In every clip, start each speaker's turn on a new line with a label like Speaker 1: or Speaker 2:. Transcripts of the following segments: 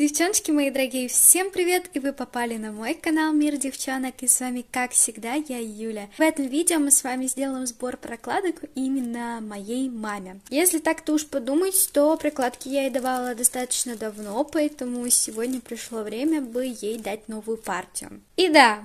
Speaker 1: Девчонки мои дорогие, всем привет! И вы попали на мой канал Мир Девчонок, и с вами, как всегда, я Юля. В этом видео мы с вами сделаем сбор прокладок именно моей маме. Если так-то уж подумать, то прокладки я ей давала достаточно давно, поэтому сегодня пришло время бы ей дать новую партию. И да,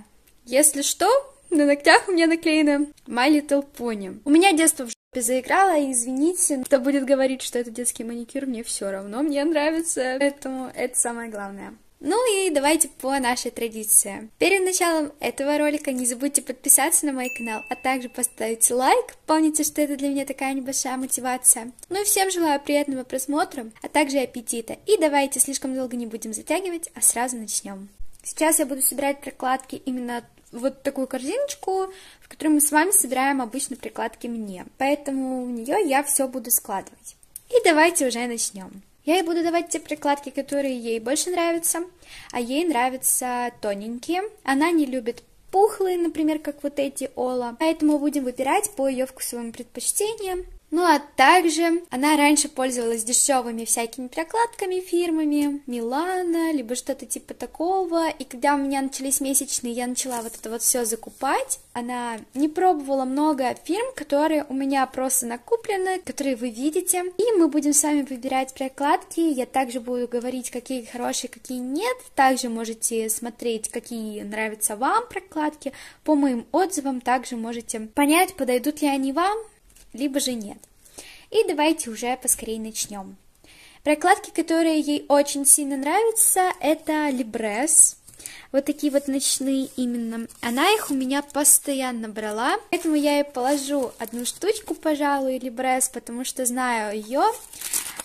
Speaker 1: если что, на ногтях у меня наклеено My Little Pony. У меня детство в заиграла, и извините, кто будет говорить, что это детский маникюр, мне все равно, мне нравится, поэтому это самое главное. Ну и давайте по нашей традиции. Перед началом этого ролика не забудьте подписаться на мой канал, а также поставить лайк. Помните, что это для меня такая небольшая мотивация. Ну и всем желаю приятного просмотра, а также аппетита. И давайте слишком долго не будем затягивать, а сразу начнем. Сейчас я буду собирать прокладки именно вот такую корзиночку, в которой мы с вами собираем обычно прикладки мне. Поэтому в нее я все буду складывать. И давайте уже начнем. Я ей буду давать те прикладки, которые ей больше нравятся, а ей нравятся тоненькие. Она не любит пухлые, например, как вот эти Ола, поэтому будем выбирать по ее вкусовым предпочтениям. Ну а также она раньше пользовалась дешевыми всякими прокладками фирмами, Милана, либо что-то типа такого. И когда у меня начались месячные, я начала вот это вот все закупать. Она не пробовала много фирм, которые у меня просто накуплены, которые вы видите. И мы будем с вами выбирать прокладки. Я также буду говорить, какие хорошие, какие нет. Также можете смотреть, какие нравятся вам прокладки. По моим отзывам также можете понять, подойдут ли они вам, либо же нет. И давайте уже поскорее начнем. Прокладки, которые ей очень сильно нравятся, это Libres. Вот такие вот ночные именно. Она их у меня постоянно брала, поэтому я ей положу одну штучку, пожалуй, Libres, потому что знаю ее.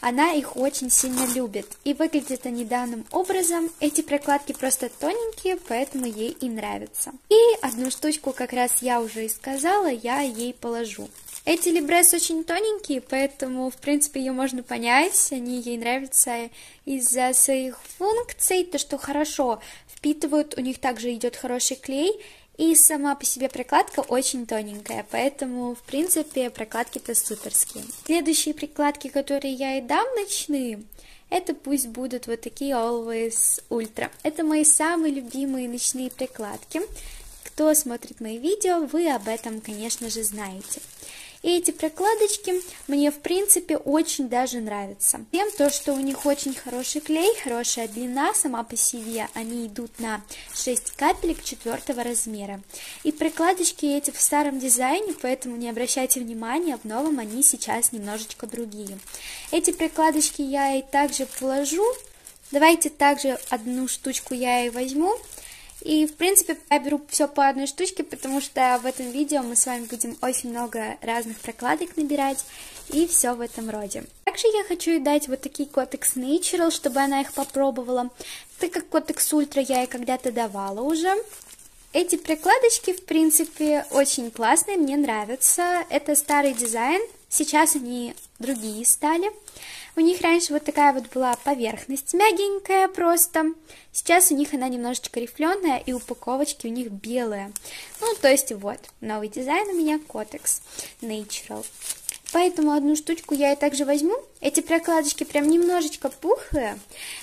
Speaker 1: Она их очень сильно любит. И выглядят они данным образом. Эти прокладки просто тоненькие, поэтому ей и нравятся. И одну штучку как раз я уже и сказала, я ей положу. Эти либрес очень тоненькие, поэтому, в принципе, ее можно понять, они ей нравятся из-за своих функций, то, что хорошо впитывают, у них также идет хороший клей, и сама по себе прокладка очень тоненькая, поэтому, в принципе, прокладки-то суперские. Следующие прикладки, которые я и дам ночные, это пусть будут вот такие Always Ultra. Это мои самые любимые ночные прикладки. Кто смотрит мои видео, вы об этом, конечно же, знаете. И эти прокладочки мне, в принципе, очень даже нравятся. Тем то, что у них очень хороший клей, хорошая длина, сама по себе они идут на 6 капелек четвертого размера. И прокладочки эти в старом дизайне, поэтому не обращайте внимания, в новом они сейчас немножечко другие. Эти прикладочки я и также положу. Давайте также одну штучку я и возьму. И, в принципе, я беру все по одной штучке, потому что в этом видео мы с вами будем очень много разных прокладок набирать и все в этом роде. Также я хочу ей дать вот такие Kotex Natural, чтобы она их попробовала, так как Kotex Ultra я ей когда-то давала уже. Эти прикладочки, в принципе, очень классные, мне нравятся. Это старый дизайн, сейчас они другие стали. У них раньше вот такая вот была поверхность мягенькая просто. Сейчас у них она немножечко рифленая и упаковочки у них белые. Ну, то есть вот, новый дизайн у меня Kotex Natural. Поэтому одну штучку я и также возьму. Эти прокладочки прям немножечко пухлые,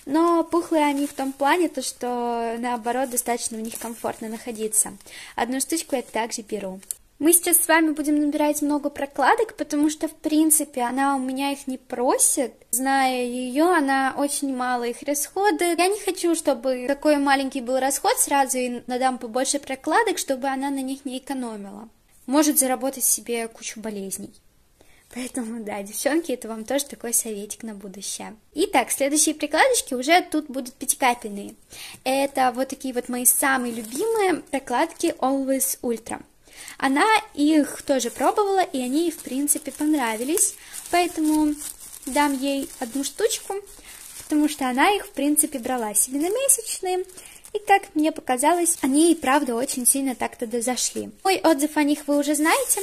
Speaker 1: но пухлые они в том плане, то что наоборот достаточно в них комфортно находиться. Одну штучку я также беру. Мы сейчас с вами будем набирать много прокладок, потому что, в принципе, она у меня их не просит. Зная ее, она очень мало их расходует. Я не хочу, чтобы такой маленький был расход, сразу и надам побольше прокладок, чтобы она на них не экономила. Может заработать себе кучу болезней. Поэтому, да, девчонки, это вам тоже такой советик на будущее. Итак, следующие прикладочки уже тут будут пятикапельные. Это вот такие вот мои самые любимые прокладки Always Ultra. Она их тоже пробовала, и они ей, в принципе, понравились, поэтому дам ей одну штучку, потому что она их, в принципе, брала себе на месячные, и, как мне показалось, они ей, правда, очень сильно так-то зашли. Мой отзыв о них вы уже знаете,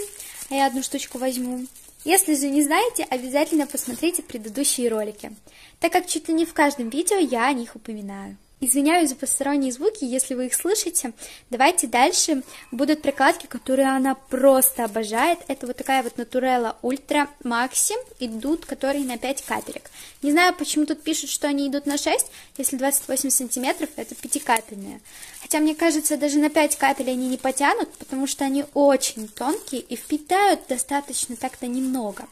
Speaker 1: а я одну штучку возьму. Если же не знаете, обязательно посмотрите предыдущие ролики, так как чуть ли не в каждом видео я о них упоминаю. Извиняюсь за посторонние звуки, если вы их слышите. Давайте дальше будут прикладки, которые она просто обожает. Это вот такая вот Naturella Ultra Maxi, идут, которые на 5 капелек. Не знаю, почему тут пишут, что они идут на 6, если 28 сантиметров, это 5 капельные. Хотя, мне кажется, даже на 5 капель они не потянут, потому что они очень тонкие и впитают достаточно так-то немного.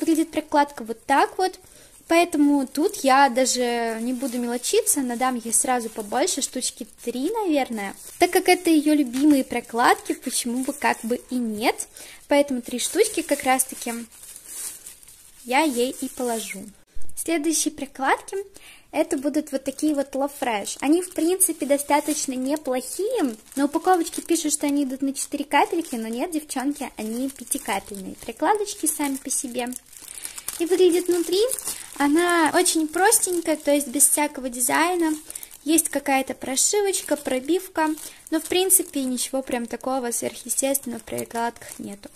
Speaker 1: Выглядит прикладка вот так вот. Поэтому тут я даже не буду мелочиться, надам ей сразу побольше, штучки 3, наверное. Так как это ее любимые прокладки, почему бы как бы и нет. Поэтому три штучки как раз-таки я ей и положу. Следующие прокладки это будут вот такие вот Love Fresh. Они, в принципе, достаточно неплохие. На упаковочке пишут, что они идут на 4 капельки, но нет, девчонки, они 5-капельные. Прикладочки сами по себе. И выглядит внутри она очень простенькая, то есть без всякого дизайна. Есть какая-то прошивочка, пробивка, но в принципе ничего прям такого сверхъестественного в прикладках нету.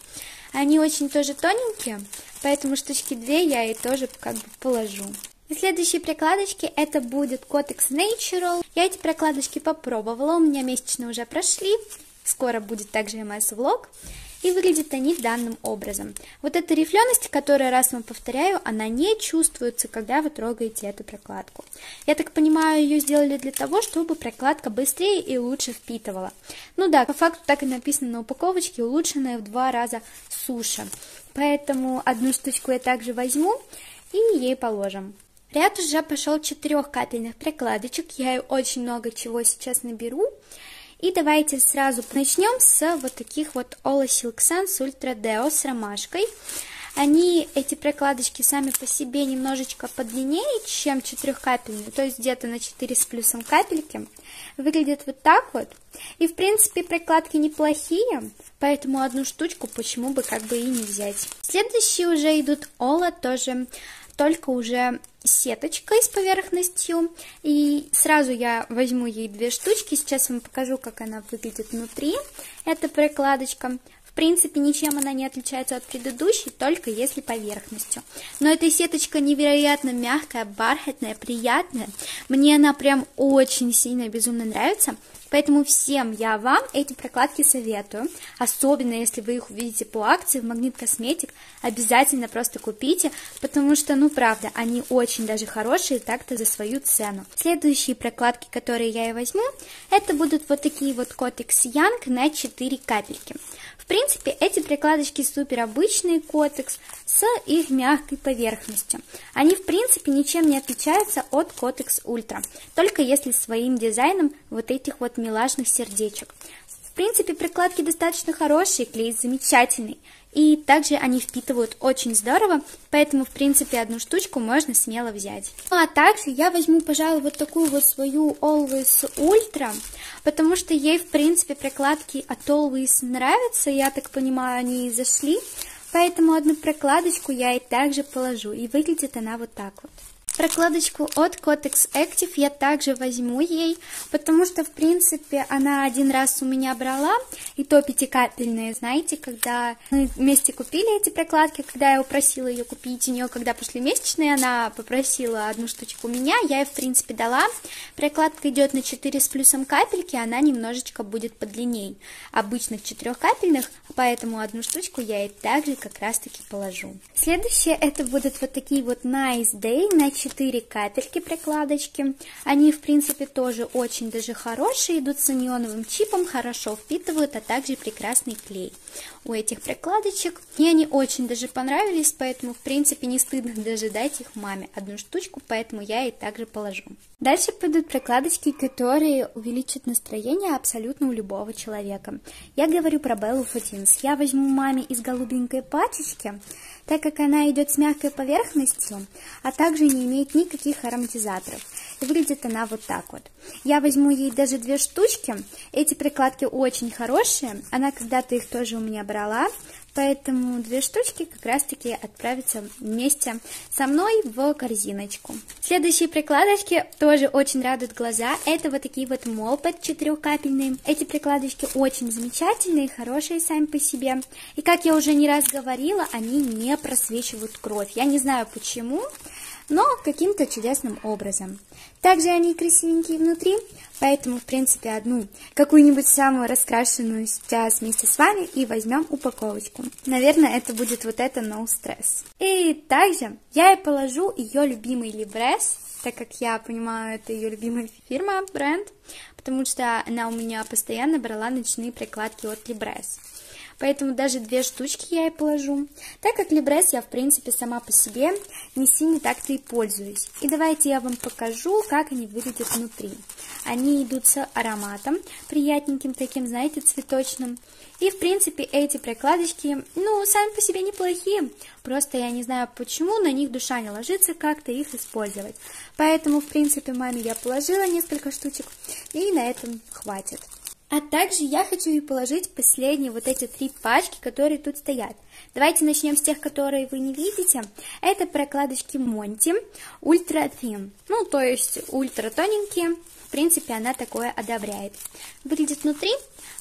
Speaker 1: Они очень тоже тоненькие, поэтому штучки две я и тоже как бы положу. И следующие прикладочки это будет Cotex Natural. Я эти прикладочки попробовала, у меня месячные уже прошли. Скоро будет также МС-влог. И выглядят они данным образом. Вот эта рифленость, которая, раз вам повторяю, она не чувствуется, когда вы трогаете эту прокладку. Я так понимаю, ее сделали для того, чтобы прокладка быстрее и лучше впитывала. Ну да, по факту так и написано на упаковочке, улучшенная в два раза суша. Поэтому одну штучку я также возьму и ей положим. Ряд уже пошел четырех капельных прикладочек, я очень много чего сейчас наберу. И давайте сразу начнем с вот таких вот Ola Silk Sans Ultra Deo с ромашкой. Они, эти прокладочки, сами по себе немножечко подлиннее, чем четырехкапельные, то есть где-то на 4 с плюсом капельки. Выглядят вот так вот. И, в принципе, прокладки неплохие, поэтому одну штучку почему бы как бы и не взять. Следующие уже идут Ола, тоже только уже сеточкой с поверхностью. И сразу я возьму ей две штучки. Сейчас вам покажу, как она выглядит внутри. Это прикладочка. В принципе, ничем она не отличается от предыдущей, только если поверхностью. Но эта сеточка невероятно мягкая, бархатная, приятная. Мне она прям очень сильно, безумно нравится. Поэтому всем я вам эти прокладки советую, особенно если вы их увидите по акции в Магнит Косметик, обязательно просто купите, потому что, ну правда, они очень даже хорошие так-то за свою цену. Следующие прокладки, которые я и возьму, это будут вот такие вот Котекс Янг на 4 капельки. В принципе, эти прикладочки супер обычные Котекс с их мягкой поверхностью. Они, в принципе, ничем не отличаются от Котекс Ультра, только если своим дизайном вот этих вот милашных сердечек. В принципе, прикладки достаточно хорошие, клей замечательный. И также они впитывают очень здорово, поэтому, в принципе, одну штучку можно смело взять. Ну, а также я возьму, пожалуй, вот такую вот свою Always Ultra, потому что ей, в принципе, прикладки от Always нравятся, я так понимаю, они и зашли, поэтому одну прикладочку я и также положу, и выглядит она вот так вот. Прокладочку от Cotex Active я также возьму ей, потому что, в принципе, она один раз у меня брала, и то пятикапельные, знаете, когда мы вместе купили эти прокладки, когда я упросила ее купить у нее, когда пошли месячные, она попросила одну штучку у меня, я ей, в принципе, дала. Прокладка идет на 4 с плюсом капельки, она немножечко будет подлинней обычных четырехкапельных, поэтому одну штучку я ей также как раз-таки положу. Следующее это будут вот такие вот Nice Day на 4 капельки прикладочки. Они, в принципе, тоже очень даже хорошие, идут с неоновым чипом, хорошо впитывают, а также прекрасный клей у этих прикладочек. Мне они очень даже понравились, поэтому, в принципе, не стыдно даже дать их маме одну штучку, поэтому я и также положу. Дальше пойдут прикладочки, которые увеличат настроение абсолютно у любого человека. Я говорю про Беллу Фатинс. Я возьму маме из голубенькой пачечки, так как она идет с мягкой поверхностью, а также не имеет никаких ароматизаторов. Выглядит она вот так вот. Я возьму ей даже две штучки. Эти прикладки очень хорошие. Она когда-то их тоже у меня брала. Поэтому две штучки как раз-таки отправятся вместе со мной в корзиночку. Следующие прикладочки тоже очень радуют глаза. Это вот такие вот молпет четырехкапельные. Эти прикладочки очень замечательные, хорошие сами по себе. И как я уже не раз говорила, они не просвечивают кровь. Я не знаю почему, но каким-то чудесным образом. Также они красивенькие внутри, поэтому, в принципе, одну какую-нибудь самую раскрашенную сейчас вместе с вами и возьмем упаковочку. Наверное, это будет вот это No Stress. И также я и положу ее любимый Libres, так как я понимаю, это ее любимая фирма, бренд, потому что она у меня постоянно брала ночные прикладки от Libres поэтому даже две штучки я и положу, так как Либрес я, в принципе, сама по себе не сильно так-то и пользуюсь. И давайте я вам покажу, как они выглядят внутри. Они идут с ароматом, приятненьким таким, знаете, цветочным. И, в принципе, эти прикладочки, ну, сами по себе неплохие, просто я не знаю почему, на них душа не ложится как-то их использовать. Поэтому, в принципе, маме я положила несколько штучек, и на этом хватит. А также я хочу и положить последние вот эти три пачки, которые тут стоят. Давайте начнем с тех, которые вы не видите. Это прокладочки Монти Ультра Thin. Ну, то есть ультра тоненькие. В принципе, она такое одобряет. Выглядит внутри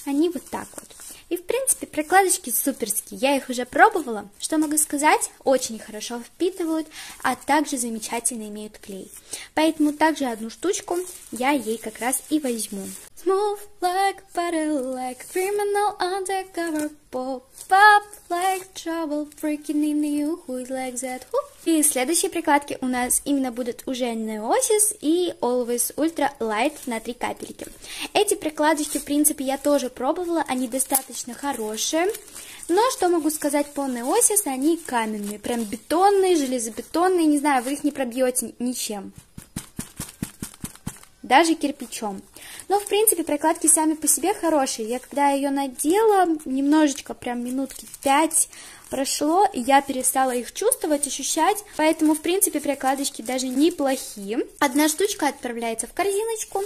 Speaker 1: они вот так вот. И, в принципе, прокладочки суперские. Я их уже пробовала. Что могу сказать? Очень хорошо впитывают, а также замечательно имеют клей. Поэтому также одну штучку я ей как раз и возьму. Move like body like criminal undercover pop up like trouble freaking in you who is like that who? И следующие прикладки у нас именно будут уже Neosis и Always Ultra Light на три капельки. Эти прикладочки, в принципе, я тоже пробовала, они достаточно хорошие. Но что могу сказать по Neosis, они каменные, прям бетонные, железобетонные, не знаю, вы их не пробьете ничем даже кирпичом. Но, в принципе, прокладки сами по себе хорошие. Я когда ее надела, немножечко, прям минутки 5 прошло, и я перестала их чувствовать, ощущать. Поэтому, в принципе, прокладочки даже неплохие. Одна штучка отправляется в корзиночку.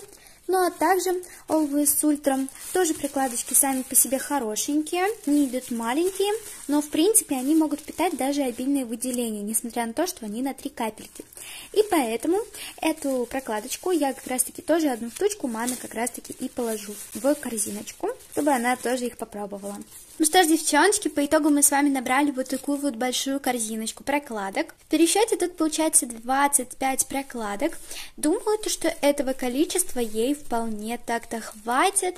Speaker 1: Ну а также Always Ultra тоже прикладочки сами по себе хорошенькие, не идут маленькие, но в принципе они могут питать даже обильные выделения, несмотря на то, что они на три капельки. И поэтому эту прокладочку я как раз таки тоже одну штучку маме как раз таки и положу в корзиночку, чтобы она тоже их попробовала. Ну что ж, девчоночки, по итогу мы с вами набрали вот такую вот большую корзиночку прокладок. В пересчете тут получается 25 прокладок. Думаю, то, что этого количества ей вполне так-то хватит.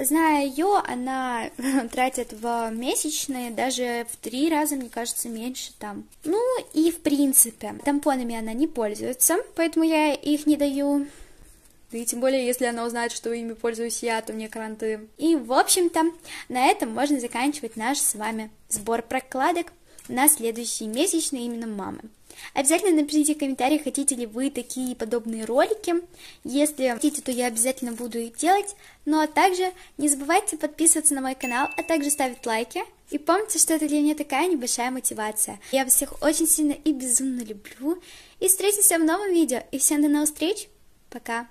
Speaker 1: Зная ее, она тратит в месячные даже в три раза, мне кажется, меньше там. Ну и в принципе, тампонами она не пользуется, поэтому я их не даю и тем более, если она узнает, что ими пользуюсь я, то мне кранты. И, в общем-то, на этом можно заканчивать наш с вами сбор прокладок на следующие месячные именно мамы. Обязательно напишите в комментариях, хотите ли вы такие подобные ролики. Если хотите, то я обязательно буду их делать. Ну а также не забывайте подписываться на мой канал, а также ставить лайки. И помните, что это для меня такая небольшая мотивация. Я вас всех очень сильно и безумно люблю. И встретимся в новом видео. И всем до новых встреч. Пока.